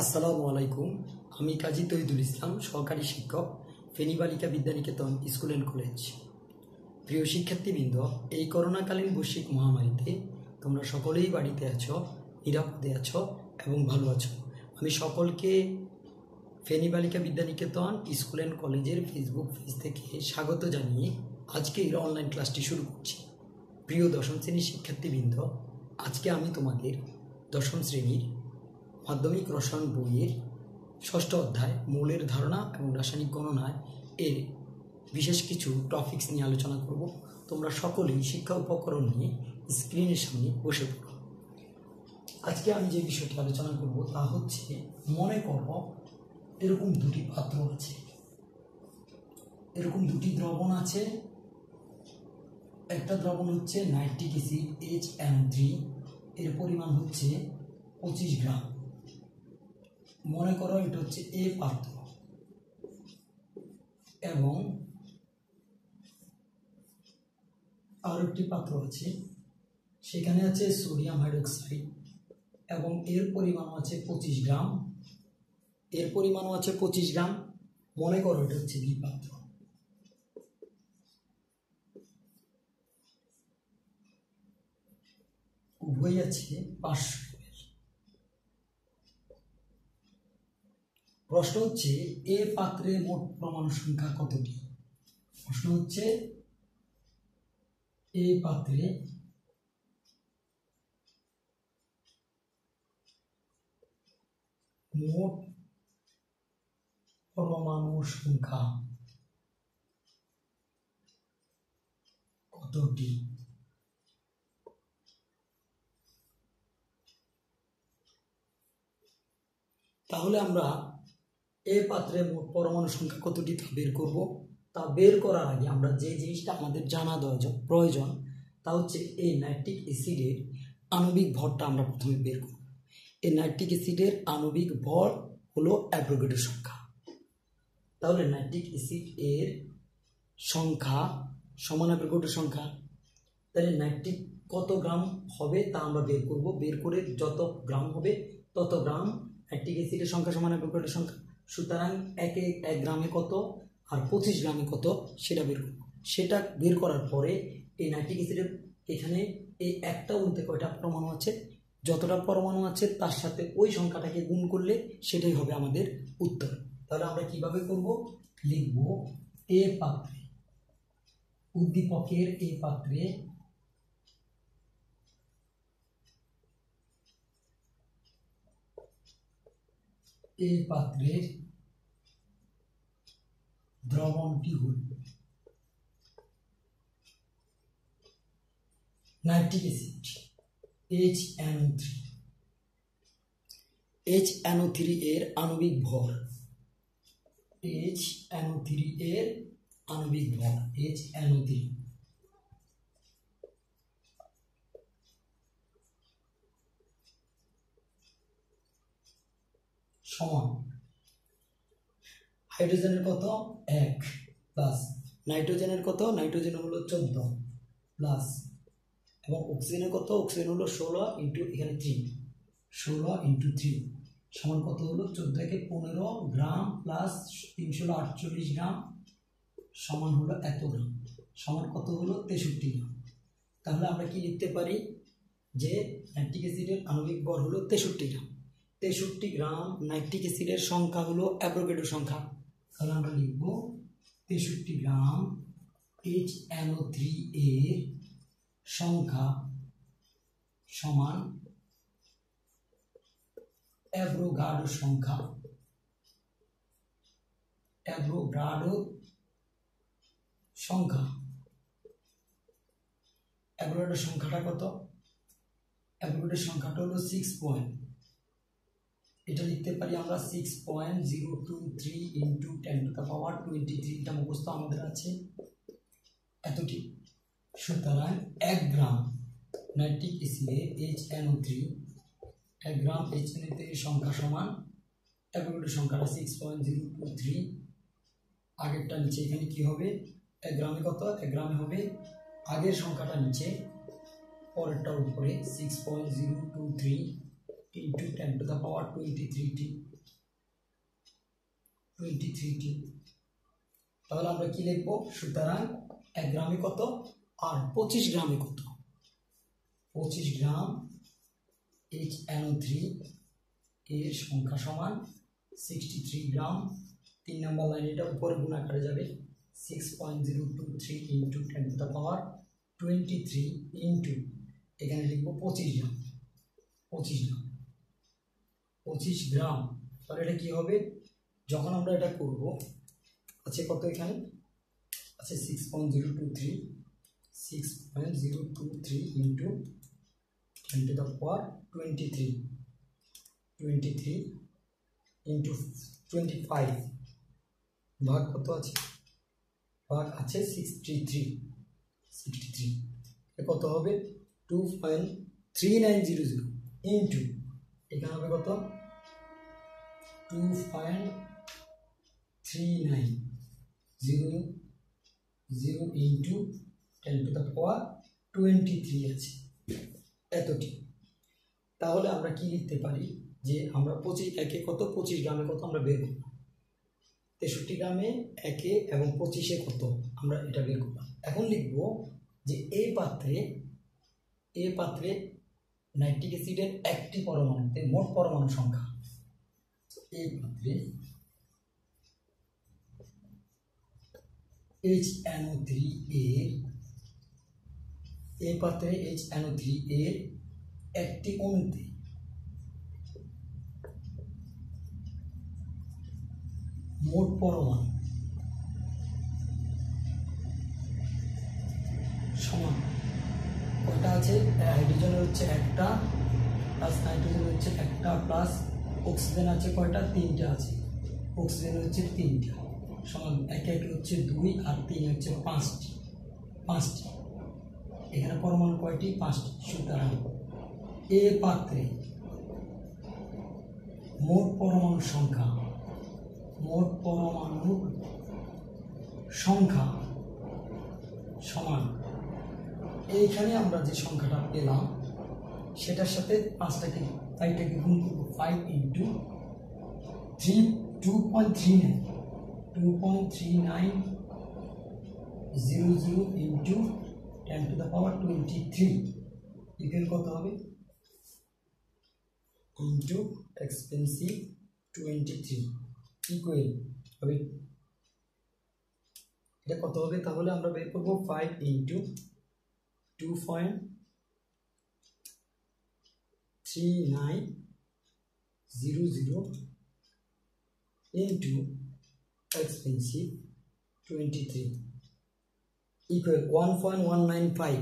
আসসালামু আলাইকুম। আমি কাজী তহিদুল ইসলাম, সহকারী শিক্ষক Feni Balika Bidyaniketan school and college. প্রিয় শিক্ষার্থীবৃন্দ, এই করোনাকালীন বৈশ্বিক মহামারীতে তোমরা সকলেই বাড়িতে আছো, নিরাপদে আছো এবং ভালো আছো। আমি সকলকে ফেনী বালিকা বিদ্যানিকেতন স্কুল অ্যান্ড কলেজের ফেসবুক পেজ থেকে স্বাগত জানিয়ে আজকে এই অনলাইন ক্লাসটি শুরু করছি। প্রিয় দশম শ্রেণির শিক্ষার্থীবৃন্দ, আজকে আমি তোমাদের দশম শ্রেণির মাধ্যমিক রসায়ন বইয়ের ষষ্ঠ অধ্যায়, মৌলের ধারণা এবং রাসায়নিক গণনায় এর বিশেষ কিছু টপিক্স নিয়ে আলোচনা করব। তোমরা সকলেই শিক্ষা উপকরণ নিয়ে স্ক্রিনের সামনে বসে পড়ো। আজকে আমি যে বিষয়টি আলোচনা করব তা হচ্ছে, মনে করো এরকম দুটি পাত্র আছে। এরকম দুটি দ্রবণ আছে। একটা দ্রবণ হচ্ছে nitric acid H N three এর পরিমাণ হচ্ছে পঁচিশ গ্রাম। মনে করো এটা হচ্ছে এ পাত্র এবং আর একটি পাত্র আছে, সেখানে আছে সোডিয়াম হাইড্রোক্সাইড এবং এর পরিমাণ আছে পঁচিশ গ্রাম। এর পরিমাণও আছে পঁচিশ গ্রাম। মনে করো এটা হচ্ছে বি পাত্র। উভয় আছে পাঁচশো। প্রশ্ন হচ্ছে, এ পাত্রে মোট পরমাণু সংখ্যা কতটি প্রশ্ন হচ্ছে, এ পাত্রে মোট পরমাণু সংখ্যা কতটি তাহলে আমরা এ পাত্রে মোট পরমাণু সংখ্যা কতটি তা বের করব। তা বের করার আগে আমরা যে জিনিসটা আমাদের জানা প্রয়োজন, তা হচ্ছে এই নাইট্রিক অ্যাসিডের আণবিক ভরটা আমরা প্রথমে বের করব। এই নাইট্রিক অ্যাসিডের আণবিক ভর হলো অ্যাভ্রোগেটের সংখ্যা। তাহলে নাইট্রিক অ্যাসিড এর সংখ্যা সমান অ্যাভ্রোগেটের সংখ্যা। তাহলে নাইট্রিক কত গ্রাম হবে তা আমরা বের করব। বের করে যত গ্রাম হবে তত গ্রাম নাইট্রিক অ্যাসিডের সংখ্যা সমান অ্যাভ্রোগেটের সংখ্যা। সুতরাং একে এক গ্রামে কত আর পঁচিশ গ্রামে কত সেটা বের করব। সেটা বের করার পরে এই নাইট্রিক অ্যাসিডের এখানে এই একটা উল্টে কয়টা পরমাণু আছে? যতটা পরমাণু আছে তার সাথে ওই সংখ্যাটাকে গুণ করলে সেটাই হবে আমাদের উত্তর। তাহলে আমরা কীভাবে করব? লিখব এ পাত্রে, উদ্দীপকের এ পাত্রে এ পাত্রের দ্রবণটি হল nitric acid H NO three H NO three এর আণবিক ভর। এইচ এনও থ্রি এর আণবিক ভর এইচ এনও থ্রি সমান হাইড্রোজেনের কত? এক প্লাস নাইট্রোজেনের কত? নাইট্রোজেন হলো চোদ্দ প্লাস এবং অক্সিজেনের কত? অক্সিজেন হলো ষোলো ইন্টু এখানে থ্রি ষোলো ইন্টু থ্রি সমান কত হলো? চোদ্দ একে পনেরো গ্রাম প্লাস তিনশো আটচল্লিশ গ্রাম। সমান হলো এত গ্রাম। সমান কত হলো? তেষট্টি গ্রাম। তাহলে আমরা কি লিখতে পারি? যে নাইট্রিক অ্যাসিডের আণবিক গড় হলো তেষট্টি গ্রাম। তেষট্টি গ্রাম নাইট্রিক সংখ্যা হলো অ্যাপ্রোগেটের সংখ্যা। তাহলে আমরা লিখব তেষট্টি গ্রাম এইচ এনও থ্রি এর সংখ্যা সমান অ্যাভ্রোগাডো সংখ্যা। অ্যাভ্রোগাডো সংখ্যা। অ্যাভ্রোগাডোর সংখ্যাটা কত? অ্যাভ্রোগাডোর সংখ্যাটা হলো সিক্স পয়েন্ট এটা লিখতে পারি আমরা six point zero two three into ten to the power twenty থ্রিটা মুখস্থ আমাদের আছে। এতটি। সুতরাং এক গ্রাম নাইট্রিক অ্যাসিডে এইচ এনও থ্রি, এক গ্রাম এইচ এন থ্রির সংখ্যা সমান অ্যাভোগাড্রোর সংখ্যাটা six point zero two three আগেরটা নিচে এখানে কী হবে? এক গ্রামে কত? এক গ্রামে হবে। আগের সংখ্যাটা নিচে পরেরটার উপরে six point zero two three the power twenty three T twenty থ্রিটি তাহলে আমরা কি লিখব? সুতরাং এক গ্রামে কত? আর পঁচিশ গ্রামে কত? পঁচিশ গ্রাম এইচ এনও থ্রি এর সংখ্যা সমান সিক্সটি থ্রি গ্রাম। তিন নম্বর লাইন এটা উপরে গুণাকারে যাবে। Six point zero two three into ten to the power twenty three into এখানে লিখব পঁচিশ গ্রাম। পঁচিশ গ্রাম। পঁচিশ গ্রাম। তাহলে এটা কী হবে? যখন আমরা এটা করব, আছে কত এখানে? আছে six point zero two three six point zero two three into ten to the power twenty three twenty three into twenty five ভাগ কত আছে? ভাগ আছে সিক্সটি থ্রি সিক্সটি থ্রি কত হবে? Two point three nine zero zero into এখানে হবে কত? Two point three nine zero zero into ten to the power twenty three আছে। এতটি। তাহলে আমরা কি লিখতে পারি? যে আমরা পঁচিশ, একে কত? পঁচিশ গ্রামে কত? আমরা বের করব। তেষট্টি গ্রামে একে এবং পঁচিশে কত? আমরা এটা বের করলাম। এখন লিখব যে এই পাত্রে এই পাত্রে নাইট্রিক অ্যাসিডের একটি পরমাণুতে মোট পরমাণু সংখ্যা। এই পাত্রে এইচ এনও থ্রি এর এই পাত্রে এইচ এনও থ্রি এর একটি অণুতে মোট পরমাণু সমান আছে হাইড্রোজেনের হচ্ছে একটা প্লাস নাইট্রোজেন হচ্ছে একটা প্লাস অক্সিজেন আছে কয়টা? তিনটা আছে। অক্সিজেন হচ্ছে তিনটা। সমান একে একে হচ্ছে দুই আর তিন হচ্ছে পাঁচটি। পাঁচটি। এখানে পরমাণু কয়টি? পাঁচটি। সুতরাং এ পাত্রে মোট পরমাণুর সংখ্যা, মোট পরমাণুর সংখ্যা সমান এইখানে আমরা যে সংখ্যাটা পেলাম, সেটার সাথে পাঁচটাকে ফাইভটাকে গুণ করব five into three two point three nine two point three nine zero zero into ten to the power twenty three equal কত হবে? Into expensive twenty three equal হবে। এটা কত হবে? তাহলে আমরা বের করব five into two point three nine zero zero into expensive twenty three E one point one nine five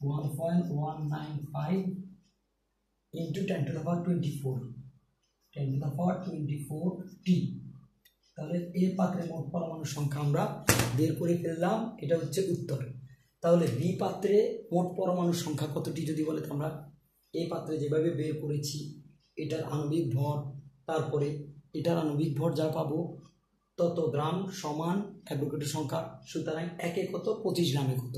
one equal 1.195 1.195 into 10 to the power 24 10 to the power 24 t. তাহলে এ পাত্রে মোট পরমাণুর সংখ্যা আমরা বের করে ফেললাম। এটা হচ্ছে উত্তর। তাহলে বি পাত্রে মোট পরমাণুর সংখ্যা কতটি যদি বলে আমরা এই পাত্রে যেভাবে বের করেছি, এটার আণবিক ভর, তারপরে এটার আণবিক ভর যা পাবো, তত গ্রাম সমান অ্যাডভোকেটের সংখ্যা। সুতরাং একে কত? পঁচিশ গ্রামে কত?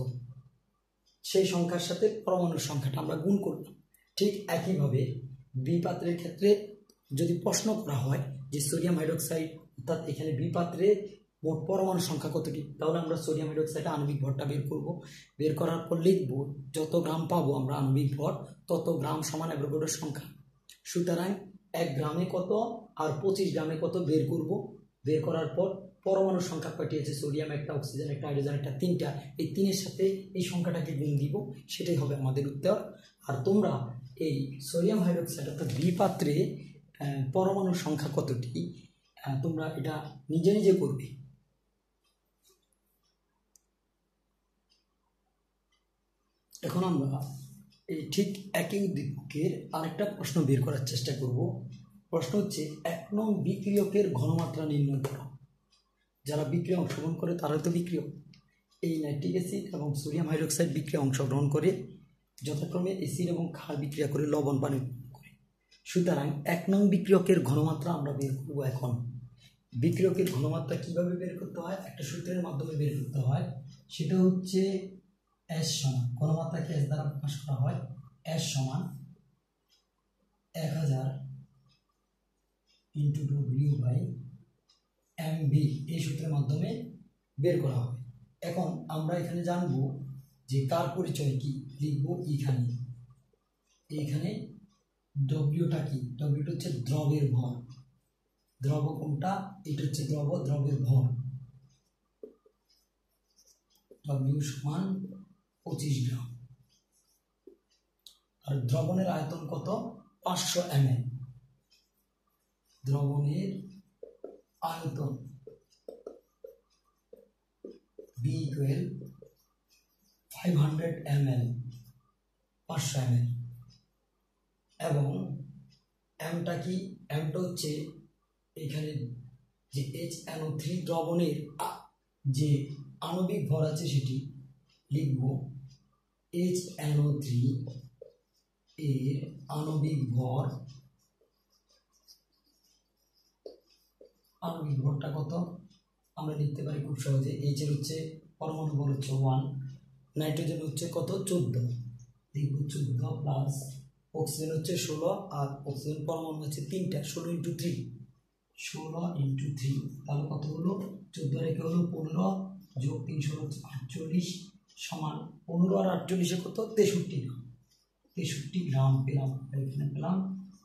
সেই সংখ্যার সাথে পরমাণুর সংখ্যাটা আমরা গুণ করলাম। ঠিক একইভাবে বি পাত্রের ক্ষেত্রে যদি প্রশ্ন করা হয় যে সোডিয়াম হাইড্রোক্সাইড, অর্থাৎ এখানে বি পাত্রে মোট পরমাণু সংখ্যা কতটি? তাহলে আমরা সোডিয়াম হাইড্রোক্সাইডে আণবিক ভরটা বের করব। বের করার পর লিখব, যত গ্রাম পাবো আমরা আণবিক ভর, তত গ্রাম সমান অ্যাডভোকেটের সংখ্যা। সুতরাং এক গ্রামে কত আর পঁচিশ গ্রামে কত বের করব। বের করার পর পরমাণুর সংখ্যা কয়টি আছে? সোডিয়াম একটা, অক্সিজেন একটা, হাইড্রোজেন একটা, তিনটা। এই তিনের সাথে এই সংখ্যাটাকে গুণ দিব, সেটাই হবে আমাদের উত্তর। আর তোমরা এই সোডিয়াম হাইড্রোক্সাইড অর্থাৎ পাত্রে পরমাণুর সংখ্যা কতটি? তোমরা এটা নিজে নিজে করবে। এখন আমরা এই ঠিক একই উদ্দীপকের আরেকটা প্রশ্ন বের করার চেষ্টা করব। প্রশ্ন হচ্ছে, এক নং বিক্রিয়কের ঘনমাত্রা নির্ণয় করো। যারা বিক্রিয়া অংশগ্রহণ করে তারা তো বিক্রিয়ক। এই নাইট্রিক অ্যাসিড এবং সোডিয়াম হাইড্রোক্সাইড বিক্রিয়া অংশগ্রহণ করে, যথাক্রমে অ্যাসিড এবং ক্ষার বিক্রিয়া করে লবণ পানি করে। সুতরাং এক নং বিক্রিয়কের ঘনমাত্রা আমরা বের করব এখন। বিক্রিয়কের ঘনমাত্রা কীভাবে বের করতে হয়? একটা সূত্রের মাধ্যমে বের করতে হয়। সেটা হচ্ছে এস সমান ঘনমাত্রাকে এস দ্বারা প্রকাশ করা হয়? এস সমান এক হাজার into W by M B এই সূত্রের মাধ্যমে বের করা হবে। এখন আমরা এখানে জানব যে কার পরিচয় কি? লিখব এখানে। এইখানে ডব্লিউটা কি? ডব্লিউটা হচ্ছে দ্রবের ভর। দ্রব কোনটা? এটা হচ্ছে দ্রব, দ্রবের ভর। ডব্লিউ সমান পঁচিশ গ্রাম। আর দ্রবণের আয়তন কত? পাঁচশো এম দ্রবণের আয়তন B equal five hundred M L পাঁচশো এম এবং এমটা কি? এমটা হচ্ছে এখানে যে এইচ এন থ্রি দ্রবণের যে আণবিক ভর আছে সেটি লিখব। এইচ এন থ্রি এর আণবিক ভর। আণবিক ভরটা কত? আমরা লিখতে পারি খুব সহজে এইচ এর হচ্ছে, পরমাণু ভর হচ্ছে ওয়ান নাইট্রোজেন হচ্ছে কত? চোদ্দ। লিখব চোদ্দ প্লাস অক্সিজেন হচ্ছে ষোলো আর অক্সিজেন পরমাণু হচ্ছে তিনটা, ষোলো ইন্টু থ্রি ষোলো ইন্টু থ্রি তাহলে কত হলো? চোদ্দ রেখে হলো পনেরো, যোগ তিন ষোলো হচ্ছে আটচল্লিশ। সমান পনেরো আর আটচল্লিশে কত? তেষট্টি গ্রাম। তেষট্টি গ্রাম পেলাম, এখানে পেলাম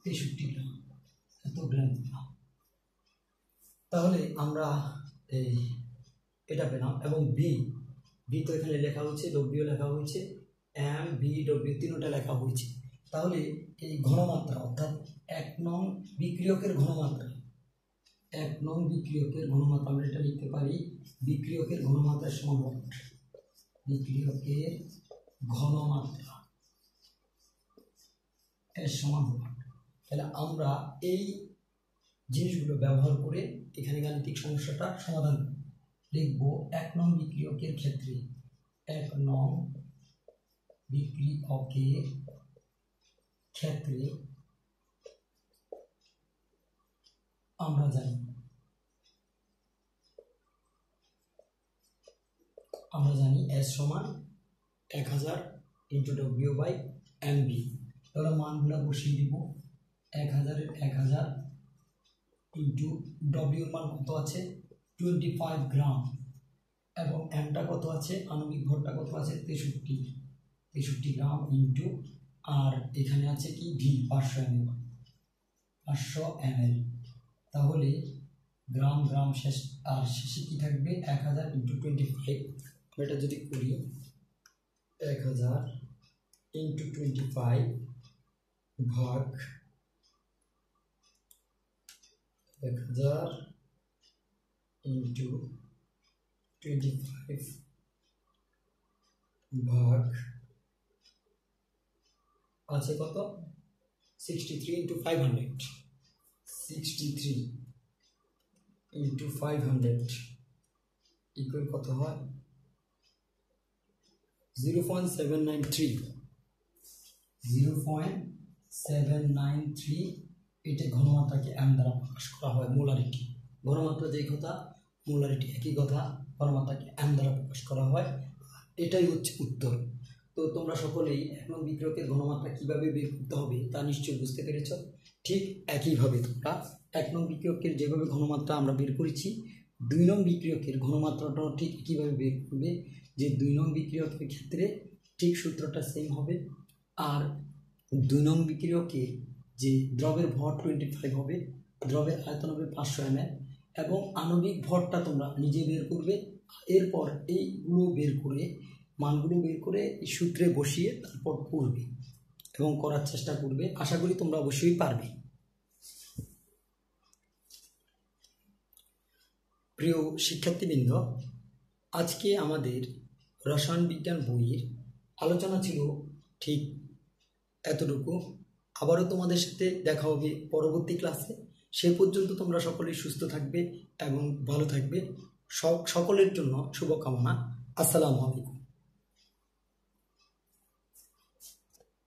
তেষট্টি গ্রাম। এত গ্রাম পেলাম। তাহলে আমরা এই এটা পেলাম এবং বি বি তো এখানে লেখা হয়েছে ডব্লিউ লেখা হয়েছে এম বি ডব্লিউ তিনটা লেখা হয়েছে। তাহলে এই ঘনমাত্রা, অর্থাৎ এক নং বিক্রিয়কের ঘনমাত্রা। এক নং বিক্রিয়কের ঘনমাত্রা আমরা এটা লিখতে পারি, বিক্রিয়কের ঘনমাত্রার সমান। বিক্রিয়কের ঘনমাত্রা এর সমান ভর। তাহলে আমরা এই জিনিসগুলো ব্যবহার করে এখানে গাণিতিক সমস্যাটা সমাধান। লিখব এক নং বিক্রিয়কের ক্ষেত্রে এক নং বিক্রিয়কের ক্ষেত্রে আমরা জানি আমরা জানি এস সমান এক হাজার into W by M B তাহলে মানগুলো বসিয়ে দিব। এক হাজারের এক হাজার ইন্টু ডব্লিউর মান কত আছে? টোয়েন্টি ফাইভ গ্রাম এবং এমটা কত আছে? আণবিক ভরটা কত আছে? তেষট্টি। তেষট্টি গ্রাম ইন্টু আর এখানে আছে কি? ভি পাঁচশো এম এল পাঁচশো এম এল তাহলে গ্রাম গ্রাম শেষ আর শেষে কী থাকবে? এক হাজার ইন্টু টোয়েন্টি ফাইভ এটা যদি করি, এক হাজার ইন্টু টোয়েন্টি ফাইভ ভাগ এক হাজার ইন্টু টোয়েন্টি ফাইভ ভাগ, আছে কত? Sixty three into five hundred sixty three into five hundred equal কত হয়? Zero point seven nine three. Zero point seven nine three, এটা ঘনমাত্রাকে এম দ্বারা প্রকাশ করা হয় মোলারিটি। ঘনমাত্রা যেই কথা, মোলারিটি একই কথা, ঘনমাত্রাকে এম দ্বারা প্রকাশ করা হয়। এটাই হচ্ছে উত্তর। তো তোমরা সকলেই এক নং বিক্রয়কের ঘনমাত্রা কীভাবে বের করতে হবে, তা নিশ্চয়ই বুঝতে পেরেছ। ঠিক একইভাবে তোমরা এক নং বিক্রিয়কের যেভাবে ঘনমাত্রা আমরা বের করেছি, দুই নং বিক্রিয়কের ঘনমাত্রাটাও ঠিক কীভাবে বের করবে। যে দুই নং বিক্রিয়কের ক্ষেত্রে ঠিক সূত্রটা সেম হবে, আর দুই নং বিক্রিয়কের যে দ্রবের ভর টোয়েন্টি ফাইভ হবে, দ্রবের আয়তন হবে পাঁচশো এম এবং আণবিক ভরটা তোমরা নিজে বের করবে, এরপর এইগুলো বের করে, মানগুলো বের করে সূত্রে বসিয়ে তারপর করবে এবং করার চেষ্টা করবে, আশা করি তোমরা অবশ্যই পারবে। প্রিয় শিক্ষার্থীবৃন্দ, আজকে আমাদের রসায়ন বিজ্ঞান বইয়ের আলোচনা ছিল, ঠিক এতটুকু। আবারও তোমাদের সাথে দেখা হবে পরবর্তী ক্লাসে। সে পর্যন্ত তোমরা সকলেই সুস্থ থাকবে এবং ভালো থাকবে। সকলের জন্য শুভকামনা। আসসালামু আলাইকুম।